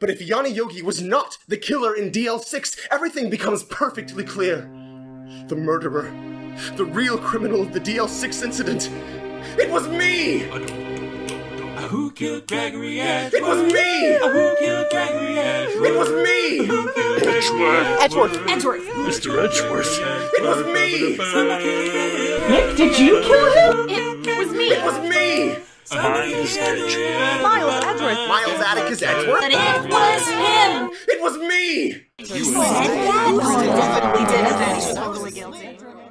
But if Yanni Yogi was not the killer in DL6, everything becomes perfectly clear. The murderer, the real criminal of the DL6 incident, it was me! Who killed Gregory Edgeworth? It was me! Who killed Gregory Edgeworth? It was me! Who killed Edgeworth. Edgeworth! Edgeworth. Mr. Edgeworth. It was me! Nick, did you kill him? It was me. It was me! Miles Edgeworth. Miles Atticus Edgeworth? But it was him. It was me! You said that? Definitely did it. Totally guilty.